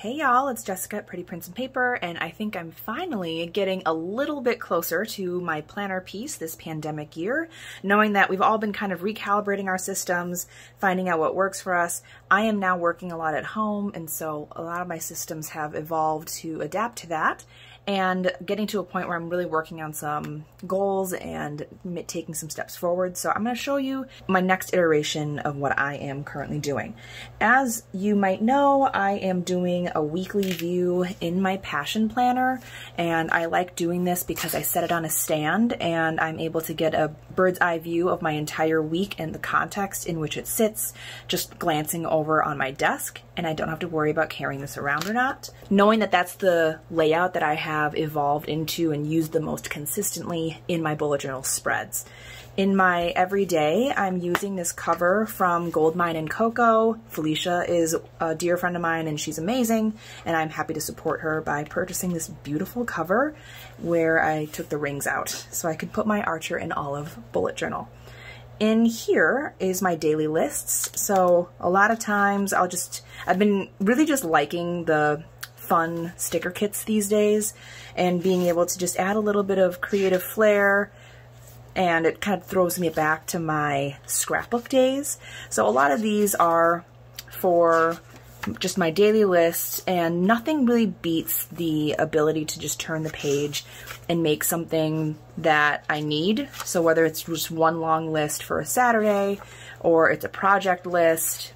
Hey y'all, it's Jessica at Pretty Prints and Paper, and I think I'm finally getting a little bit closer to my planner peace this pandemic year. Knowing that we've all been kind of recalibrating our systems, finding out what works for us. I am now working a lot at home, and so a lot of my systems have evolved to adapt to that and getting to a point where I'm really working on some goals and taking some steps forward. So I'm going to show you my next iteration of what I am currently doing. As you might know, I am doing a weekly view in my passion planner and I like doing this because I set it on a stand and I'm able to get a bird's eye view of my entire week and the context in which it sits, just glancing over on my desk and I don't have to worry about carrying this around or not. Knowing that that's the layout that I have have evolved into and used the most consistently in my bullet journal spreads. In my everyday, I'm using this cover from Goldmine and Coco. Felicia is a dear friend of mine and she's amazing, and I'm happy to support her by purchasing this beautiful cover where I took the rings out so I could put my Archer and Olive bullet journal. In here is my daily lists. So a lot of times I'll just, I've been really just liking the fun sticker kits these days and being able to just add a little bit of creative flair and it kind of throws me back to my scrapbook days. So a lot of these are for just my daily list and nothing really beats the ability to just turn the page and make something that I need. So whether it's just one long list for a Saturday or it's a project list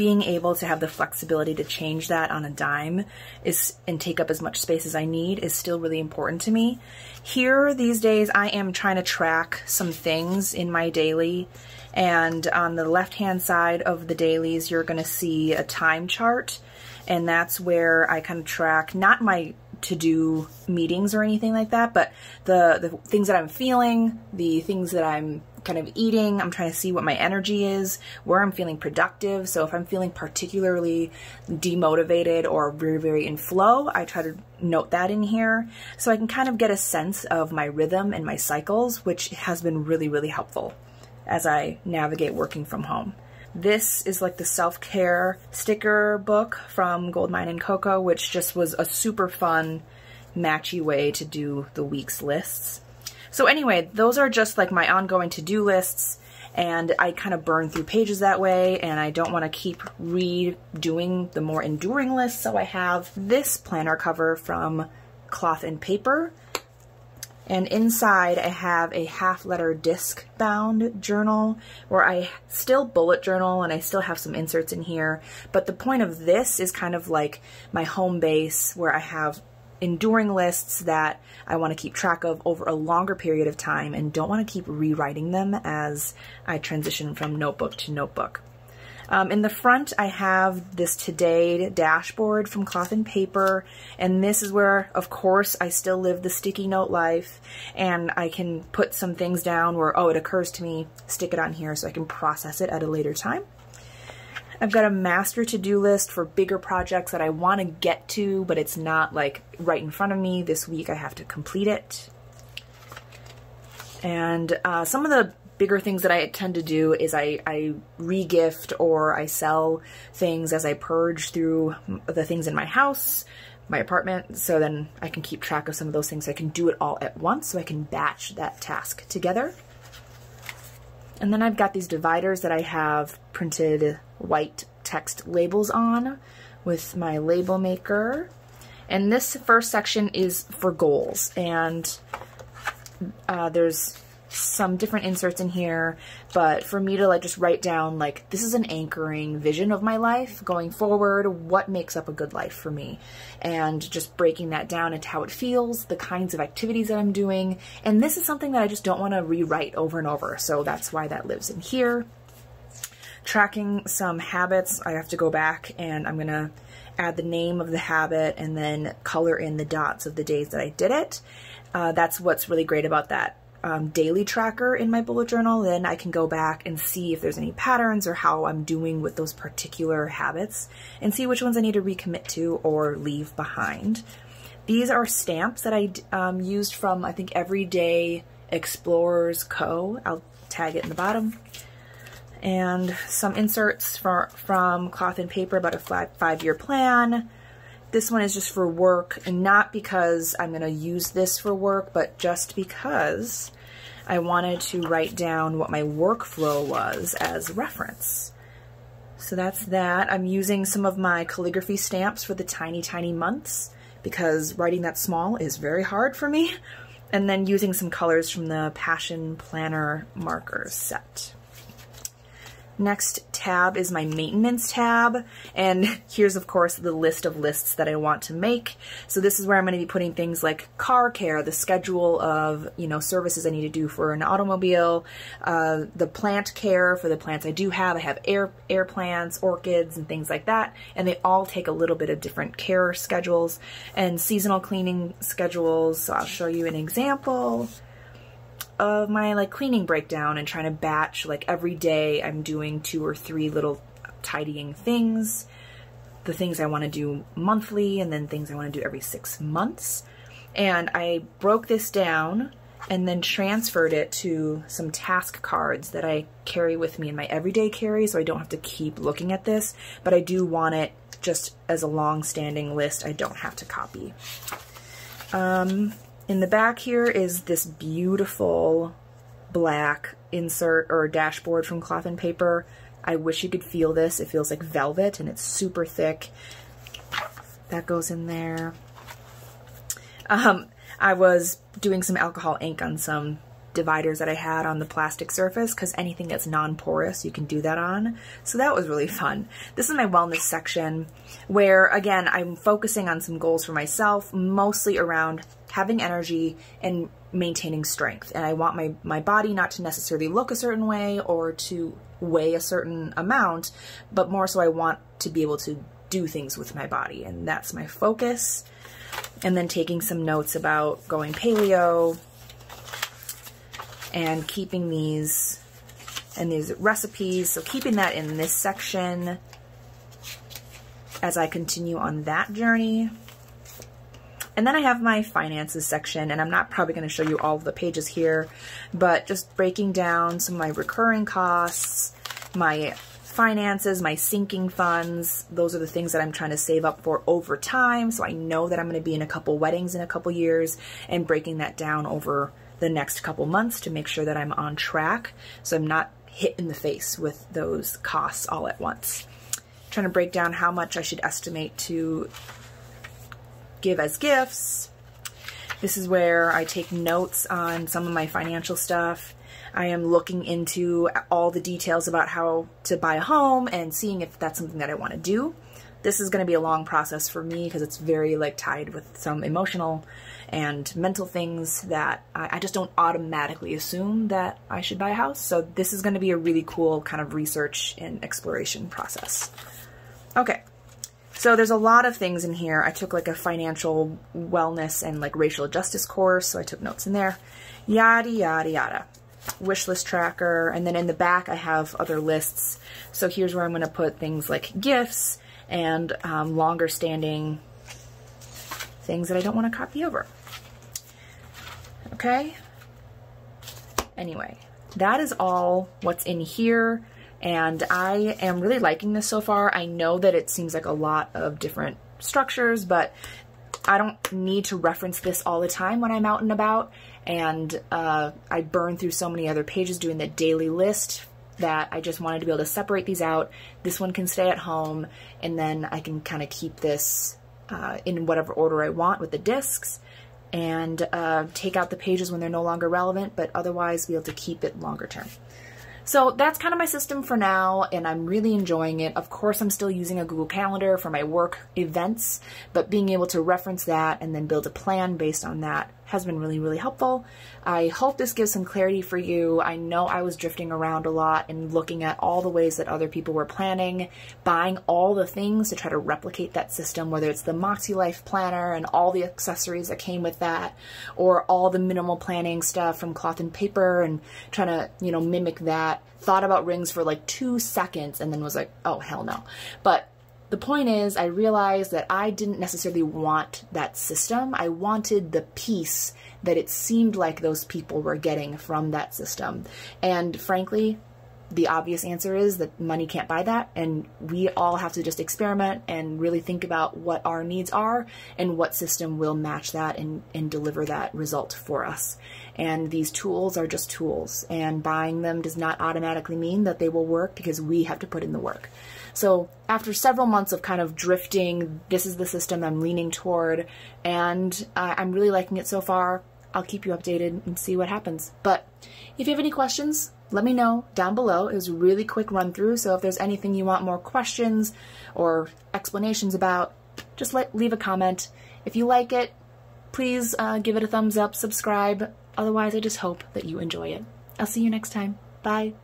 being able to have the flexibility to change that on a dime is and take up as much space as I need is still really important to me. Here these days I am trying to track some things in my daily and on the left hand side of the dailies you're going to see a time chart and that's where I kind of track not my to do meetings or anything like that, but the, the things that I'm feeling, the things that I'm kind of eating. I'm trying to see what my energy is, where I'm feeling productive. So if I'm feeling particularly demotivated or very, very in flow, I try to note that in here so I can kind of get a sense of my rhythm and my cycles, which has been really, really helpful as I navigate working from home. This is like the self-care sticker book from Goldmine and Coco, which just was a super fun, matchy way to do the week's lists. So anyway, those are just like my ongoing to-do lists and I kind of burn through pages that way and I don't want to keep redoing the more enduring lists. So I have this planner cover from Cloth and Paper and inside I have a half letter disc bound journal where I still bullet journal and I still have some inserts in here. But the point of this is kind of like my home base where I have enduring lists that I want to keep track of over a longer period of time and don't want to keep rewriting them as I transition from notebook to notebook. Um, in the front, I have this Today dashboard from Cloth and Paper, and this is where, of course, I still live the sticky note life, and I can put some things down where, oh, it occurs to me, stick it on here so I can process it at a later time. I've got a master to-do list for bigger projects that I want to get to, but it's not like right in front of me. This week I have to complete it. And uh, some of the bigger things that I tend to do is I, I regift or I sell things as I purge through the things in my house, my apartment, so then I can keep track of some of those things. I can do it all at once so I can batch that task together. And then I've got these dividers that I have printed white text labels on with my label maker. And this first section is for goals. And uh, there's some different inserts in here, but for me to like just write down like this is an anchoring vision of my life going forward, what makes up a good life for me, and just breaking that down into how it feels, the kinds of activities that I'm doing, and this is something that I just don't want to rewrite over and over, so that's why that lives in here. Tracking some habits, I have to go back and I'm gonna add the name of the habit and then color in the dots of the days that I did it. Uh, that's what's really great about that um, daily tracker in my bullet journal, then I can go back and see if there's any patterns or how I'm doing with those particular habits and see which ones I need to recommit to or leave behind. These are stamps that I um, used from, I think, Everyday Explorers Co. I'll tag it in the bottom. And some inserts for, from Cloth and Paper about a five-year plan, This one is just for work, and not because I'm going to use this for work, but just because I wanted to write down what my workflow was as reference. So that's that. I'm using some of my calligraphy stamps for the tiny, tiny months because writing that small is very hard for me. And then using some colors from the Passion Planner markers set. Next tab is my maintenance tab. And here's, of course, the list of lists that I want to make. So this is where I'm going to be putting things like car care, the schedule of, you know, services I need to do for an automobile, uh, the plant care for the plants I do have. I have air, air plants, orchids, and things like that. And they all take a little bit of different care schedules and seasonal cleaning schedules. So I'll show you an example of my like cleaning breakdown and trying to batch like every day I'm doing two or three little tidying things. The things I want to do monthly and then things I want to do every six months. And I broke this down and then transferred it to some task cards that I carry with me in my everyday carry so I don't have to keep looking at this. But I do want it just as a long-standing list. I don't have to copy. Um, in the back here is this beautiful black insert or dashboard from cloth and paper. I wish you could feel this. It feels like velvet and it's super thick. That goes in there. Um, I was doing some alcohol ink on some dividers that I had on the plastic surface because anything that's non-porous you can do that on. So that was really fun. This is my wellness section where again I'm focusing on some goals for myself mostly around having energy and maintaining strength. And I want my, my body not to necessarily look a certain way or to weigh a certain amount, but more so I want to be able to do things with my body. And that's my focus. And then taking some notes about going paleo and keeping these and these recipes. So keeping that in this section as I continue on that journey. And then I have my finances section, and I'm not probably going to show you all the pages here, but just breaking down some of my recurring costs, my finances, my sinking funds. Those are the things that I'm trying to save up for over time. So I know that I'm going to be in a couple weddings in a couple years and breaking that down over the next couple months to make sure that I'm on track. So I'm not hit in the face with those costs all at once. trying to break down how much I should estimate to give as gifts. This is where I take notes on some of my financial stuff. I am looking into all the details about how to buy a home and seeing if that's something that I want to do. This is going to be a long process for me because it's very like tied with some emotional and mental things that I, I just don't automatically assume that I should buy a house. So this is going to be a really cool kind of research and exploration process. Okay, so there's a lot of things in here. I took like a financial wellness and like racial justice course, so I took notes in there. Yada, yada, yada. Wish list tracker. And then in the back, I have other lists. So here's where I'm going to put things like gifts and um, longer standing things that I don't want to copy over. Okay? Anyway, that is all what's in here and I am really liking this so far. I know that it seems like a lot of different structures, but I don't need to reference this all the time when I'm out and about, and uh, I burn through so many other pages doing the daily list that I just wanted to be able to separate these out. This one can stay at home, and then I can kind of keep this uh, in whatever order I want with the discs, and uh, take out the pages when they're no longer relevant, but otherwise be able to keep it longer term. So that's kind of my system for now, and I'm really enjoying it. Of course, I'm still using a Google Calendar for my work events, but being able to reference that and then build a plan based on that has been really, really helpful. I hope this gives some clarity for you. I know I was drifting around a lot and looking at all the ways that other people were planning, buying all the things to try to replicate that system, whether it's the Moxie Life Planner and all the accessories that came with that, or all the minimal planning stuff from cloth and paper and trying to, you know, mimic that. Thought about rings for like two seconds and then was like, oh, hell no. But the point is, I realized that I didn't necessarily want that system. I wanted the peace that it seemed like those people were getting from that system. And frankly, the obvious answer is that money can't buy that, and we all have to just experiment and really think about what our needs are and what system will match that and, and deliver that result for us. And these tools are just tools, and buying them does not automatically mean that they will work because we have to put in the work. So after several months of kind of drifting, this is the system I'm leaning toward, and uh, I'm really liking it so far. I'll keep you updated and see what happens. But if you have any questions, let me know down below. It was a really quick run through, so if there's anything you want more questions or explanations about, just let, leave a comment. If you like it, please uh, give it a thumbs up, subscribe. Otherwise, I just hope that you enjoy it. I'll see you next time. Bye.